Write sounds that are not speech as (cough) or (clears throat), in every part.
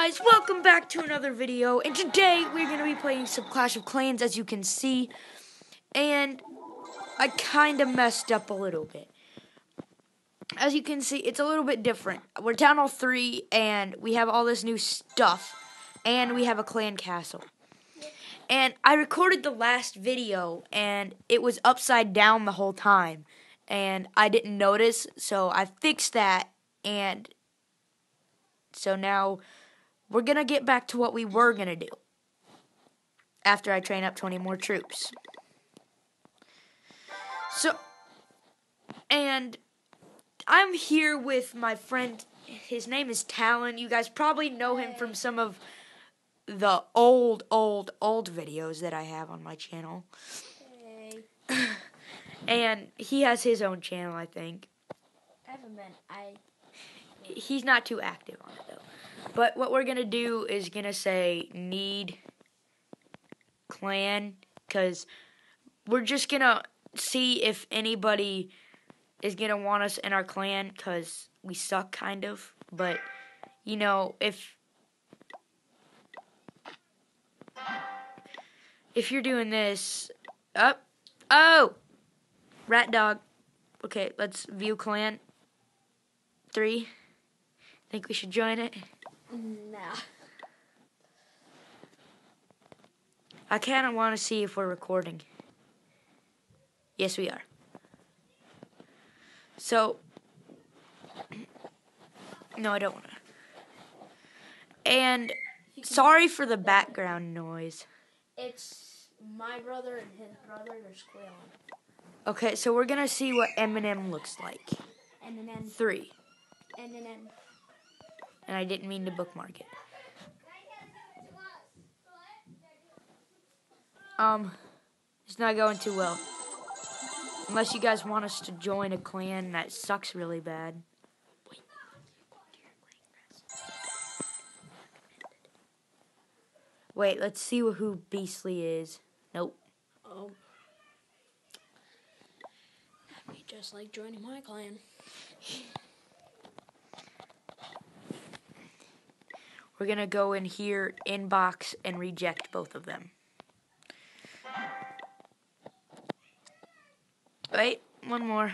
guys, welcome back to another video, and today we're going to be playing some Clash of Clans, as you can see, and I kind of messed up a little bit. As you can see, it's a little bit different. We're Town Hall 3, and we have all this new stuff, and we have a clan castle. And I recorded the last video, and it was upside down the whole time, and I didn't notice, so I fixed that, and so now we're going to get back to what we were going to do after I train up 20 more troops. So, and I'm here with my friend. His name is Talon. You guys probably know him from some of the old, old, old videos that I have on my channel. Hey. (laughs) And he has his own channel, I think. I haven't been. I. he's not too active on it though. But what we're gonna do is gonna say need clan because we're just gonna see if anybody is gonna want us in our clan because we suck kind of. But you know if if you're doing this up oh rat dog okay let's view clan three Think we should join it? Nah. I kind of want to see if we're recording. Yes, we are. So, (clears throat) no, I don't want to. And sorry for the background noise. It's my brother and his brother. They're squealing. Okay, so we're gonna see what Eminem looks like. N. Three, N. and I didn't mean to bookmark it. Um, it's not going too well. Unless you guys want us to join a clan that sucks really bad. Wait, let's see who Beastly is. Nope. Oh. That'd be just like joining my clan. (laughs) We're gonna go in here, inbox, and reject both of them. Wait, one more.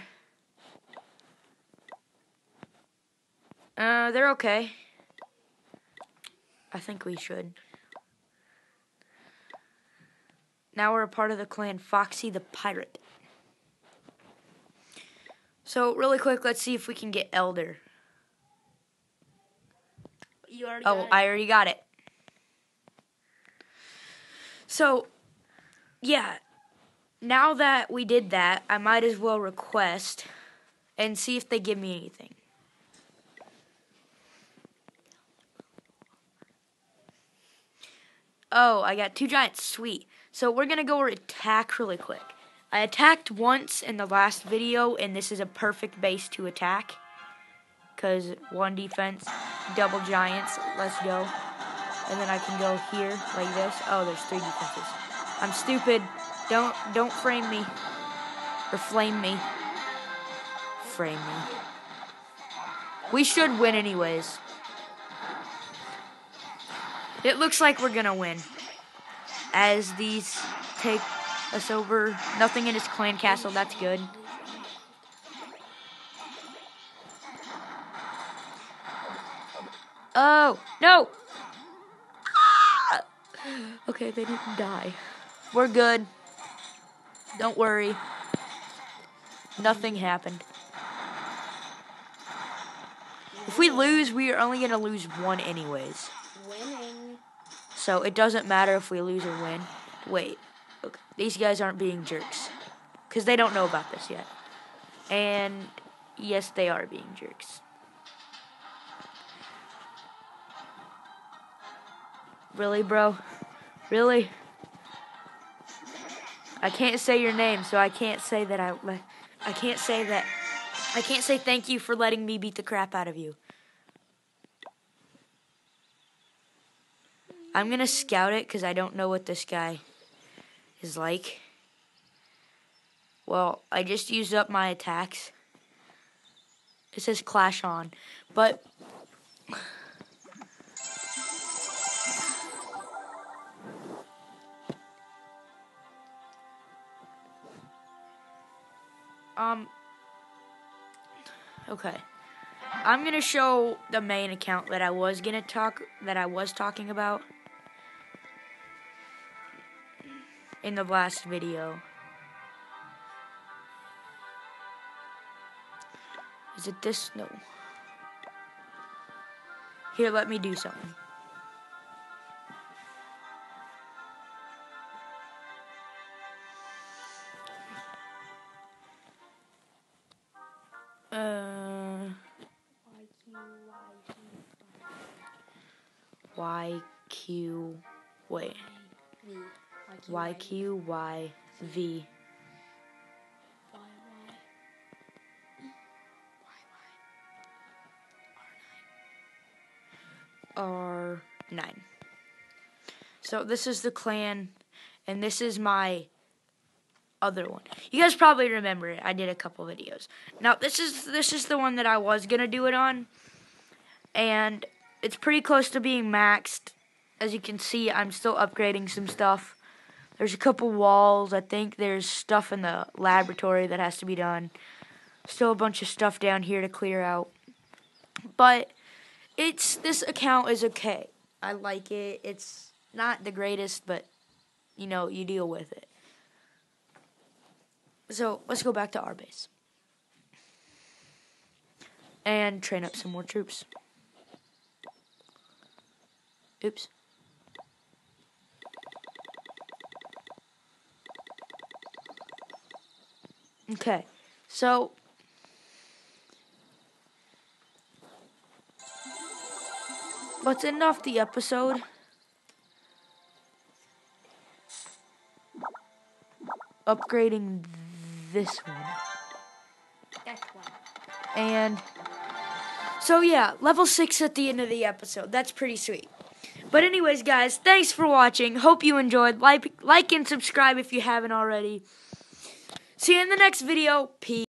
Uh, they're okay. I think we should. Now we're a part of the clan Foxy the Pirate. So, really quick, let's see if we can get Elder. You already Oh. I already got it. So, yeah. Now that we did that, I might as well request and see if they give me anything. Oh, I got two giants. Sweet. So we're going to go attack really quick. I attacked once in the last video, and this is a perfect base to attack. Because one defense, double giants. Let's go. And then I can go here like this. Oh, there's three defenses. I'm stupid. Don't don't frame me. Or flame me. Frame me. We should win anyways. It looks like we're gonna win. As these take us over. Nothing in his clan castle, that's good. Oh, no! Ah! Okay, they didn't die. We're good. Don't worry. Nothing happened. If we lose, we are only going to lose one anyways. Winning. So it doesn't matter if we lose or win. Wait. Okay. These guys aren't being jerks. Because they don't know about this yet. And yes, they are being jerks. Really, bro? Really? I can't say your name, so I can't say that I. I can't say that. I can't say thank you for letting me beat the crap out of you. I'm gonna scout it because I don't know what this guy is like. Well, I just used up my attacks. It says clash on, but Um. Okay. I'm gonna show the main account that I was gonna talk that I was talking about in the last video. Is it this? No. Here, let me do something. Uh, Y Q. Wait. Y Q Y V. R nine. So this is the clan, and this is my other one. You guys probably remember it. I did a couple videos. Now this is this is the one that I was gonna do it on, and it's pretty close to being maxed. As you can see, I'm still upgrading some stuff. There's a couple walls. I think there's stuff in the laboratory that has to be done. Still a bunch of stuff down here to clear out. But it's this account is okay. I like it. It's not the greatest, but you know, you deal with it. So let's go back to our base. And train up some more troops. Oops. Okay, so let's end off the episode. Upgrading this one. That's one. And so yeah, level 6 at the end of the episode. That's pretty sweet. But anyways, guys, thanks for watching. Hope you enjoyed. Like like and subscribe if you haven't already. See you in the next video. Peace.